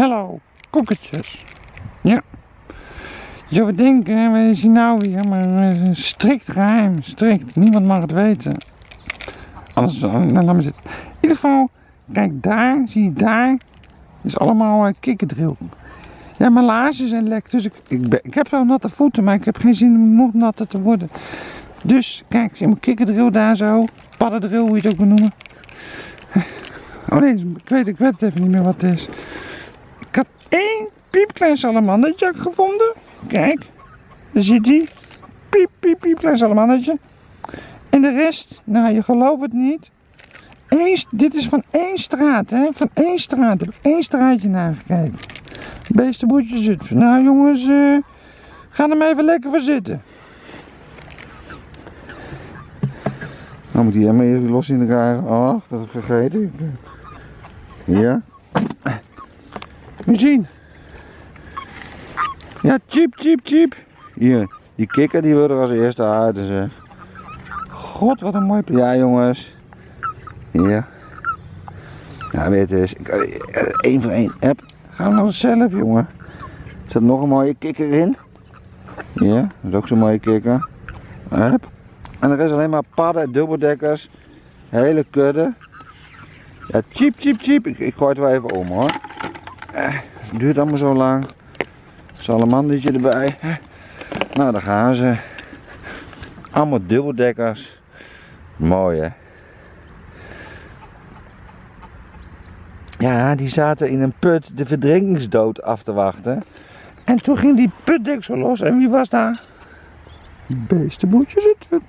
Hallo, koeketjes. Ja. Je zou denken, we zien nou weer, maar strikt geheim. Strikt. Niemand mag het weten. Anders, nou, laat maar zitten. In ieder geval, kijk daar, zie je daar. is allemaal uh, kikkerdril. Ja, mijn laarzen zijn lek, dus ik, ik, ben, ik heb wel natte voeten, maar ik heb geen zin om nog natter te worden. Dus, kijk, zie mijn kikkerdril daar zo. Paddendril, hoe je het ook wil noemen. Oh nee, ik weet, ik weet het even niet meer wat het is. Ik had één piepklein salamandertje gevonden. Kijk, daar zit hij. Piep, piep, piep, klein salamandertje. En de rest, nou je gelooft het niet. Eén, dit is van één straat, hè? Van één straat. Heb ik één straatje naar gekeken. Beestenboertje zit. Nou jongens, uh, ga maar even lekker voor zitten. Nou moet die helemaal even los in elkaar. Oh, dat is vergeten. Ja. Zien. Ja, cheap, cheap, cheap. Hier, die kikker die wil er als eerste uit. Dus, God, wat een mooi plek. Ja, jongens. Hier. Ja, weet eens. Eén voor één. Hup. Gaan we nou zelf, jongen. Er zit nog een mooie kikker in. Ja, dat is ook zo'n mooie kikker. Hup. En er is alleen maar padden, dubbeldekkers. Hele kudde. Ja, cheap, cheap, cheap. Ik, ik gooi het wel even om hoor. Eh, het duurt allemaal zo lang. Salamandertje erbij. Nou, daar gaan ze. Allemaal dubbeldekkers. Mooi hè. Ja, die zaten in een put de verdrinkingsdood af te wachten. En toen ging die putdeksel los en wie was daar? Beestenboertje zit.